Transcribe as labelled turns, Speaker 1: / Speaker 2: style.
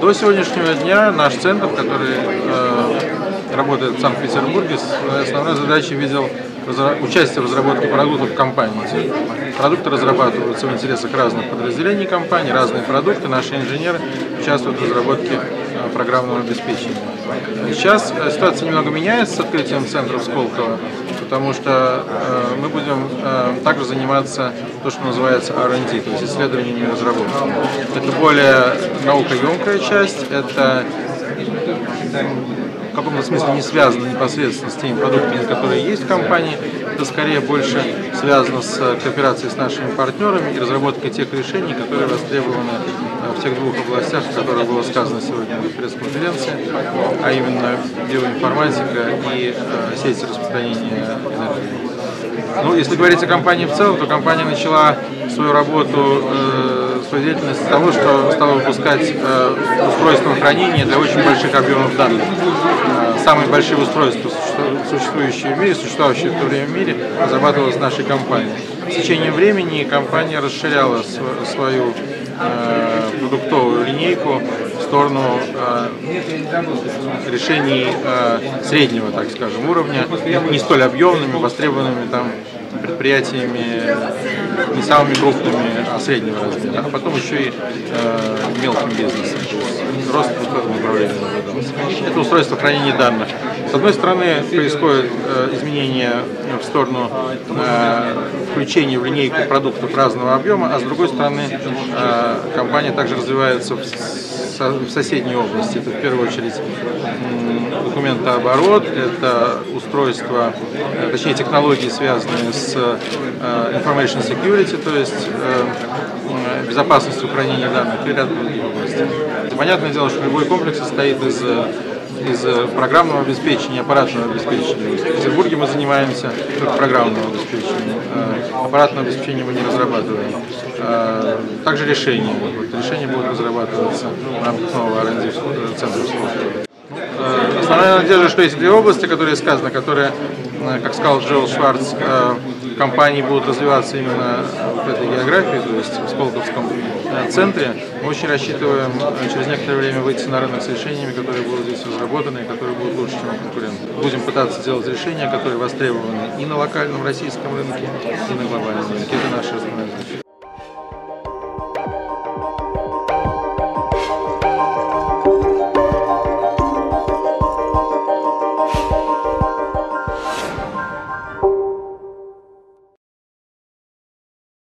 Speaker 1: До сегодняшнего дня наш центр, который э, работает в Санкт-Петербурге, основной задачей видел участие в разработке продуктов компании. Продукты разрабатываются в интересах разных подразделений компании, разные продукты. Наши инженеры участвуют в разработке э, программного обеспечения. Сейчас э, ситуация немного меняется с открытием центра в Сколково, потому что э, мы будем также заниматься то, что называется R&D, то есть исследованиями и разработками. Это более наукоемкая часть, это каком-то смысле не связано непосредственно с теми продуктами, которые есть в компании. Это скорее больше связано с кооперацией с нашими партнерами и разработкой тех решений, которые востребованы в тех двух областях, о которых было сказано сегодня на пресс-конференции, а именно биоинформатика и э, сети распространения энергии. Ну, если говорить о компании в целом, то компания начала свою работу, э, свою деятельность с того, что стала выпускать э, устройства хранения для очень больших объемов данных. Э, самые большие устройства, существующие в мире, существующие в то время в мире, разрабатывалась нашей компанией. С течением времени компания расширяла свою э, продуктовую линейку в сторону решений среднего, так скажем, уровня, не столь объемными, востребованными там предприятиями не самыми крупными, а среднего размера, а потом еще и э, мелким бизнесом. Рост в этом направлении. Это устройство хранения данных. Одной стороны, происходит э, изменение в сторону э, включения в линейку продуктов разного объема, а с другой стороны, э, компания также развивается в соседней области. Это в первую очередь документооборот, это устройство, точнее технологии, связанные с information security, то есть безопасностью хранения данных и ряд других областей. Понятное дело, что любой комплекс состоит из из программного обеспечения, аппаратного обеспечения. В Петербурге мы занимаемся только программным обеспечением. Аппаратное обеспечение мы не разрабатываем. Также решения. Вот, решения будут разрабатываться в рамках нового R&D центра Основная надежда, что есть две области, которые сказаны, которые, э, как сказал Джоэл Шварц, э, компании будут развиваться именно в этой географии, то есть в Сколковском э, центре. Мы очень рассчитываем через некоторое время выйти на рынок с решениями, которые будут здесь разработаны и которые будут лучше, чем у конкурентов. Будем пытаться делать решения, которые востребованы и на локальном российском рынке, и на глобальном рынке. Это наша основная задача.